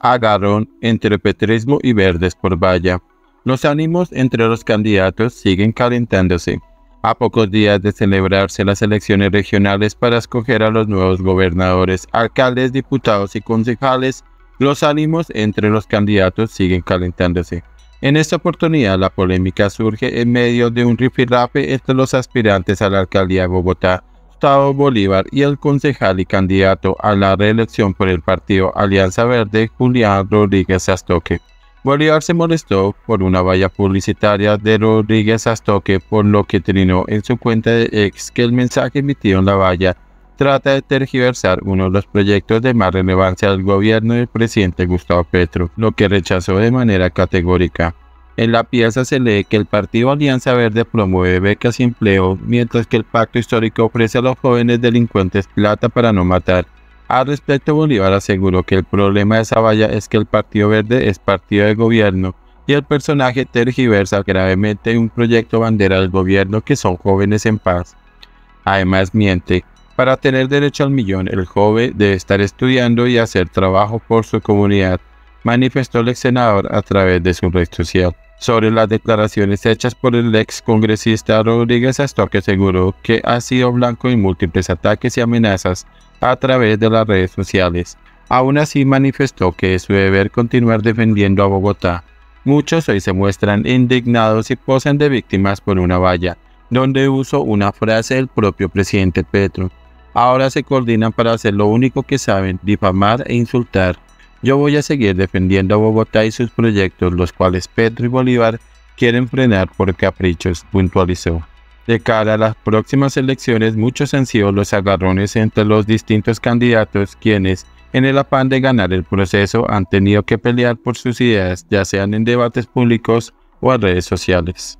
agarrón entre petrismo y verdes por valla. Los ánimos entre los candidatos siguen calentándose. A pocos días de celebrarse las elecciones regionales para escoger a los nuevos gobernadores, alcaldes, diputados y concejales, los ánimos entre los candidatos siguen calentándose. En esta oportunidad la polémica surge en medio de un rifirrafe entre los aspirantes a la alcaldía de Bogotá, Gustavo Bolívar y el concejal y candidato a la reelección por el partido Alianza Verde, Julián Rodríguez Astoque. Bolívar se molestó por una valla publicitaria de Rodríguez Astoque, por lo que trinó en su cuenta de ex que el mensaje emitido en la valla trata de tergiversar uno de los proyectos de más relevancia del gobierno del presidente Gustavo Petro, lo que rechazó de manera categórica. En la pieza se lee que el Partido Alianza Verde promueve becas y empleo, mientras que el Pacto Histórico ofrece a los jóvenes delincuentes plata para no matar. Al respecto, Bolívar aseguró que el problema de esa valla es que el Partido Verde es partido de gobierno y el personaje tergiversa gravemente un proyecto bandera del gobierno que son jóvenes en paz. Además miente, para tener derecho al millón el joven debe estar estudiando y hacer trabajo por su comunidad, manifestó el ex senador a través de su red social sobre las declaraciones hechas por el ex congresista Rodríguez que aseguró que ha sido blanco de múltiples ataques y amenazas a través de las redes sociales. Aún así manifestó que es su deber continuar defendiendo a Bogotá. Muchos hoy se muestran indignados y posan de víctimas por una valla, donde usó una frase del propio presidente Petro. Ahora se coordinan para hacer lo único que saben, difamar e insultar. Yo voy a seguir defendiendo a Bogotá y sus proyectos, los cuales Petro y Bolívar quieren frenar por caprichos, puntualizó. De cara a las próximas elecciones, muchos han sido los agarrones entre los distintos candidatos quienes, en el afán de ganar el proceso, han tenido que pelear por sus ideas, ya sean en debates públicos o en redes sociales.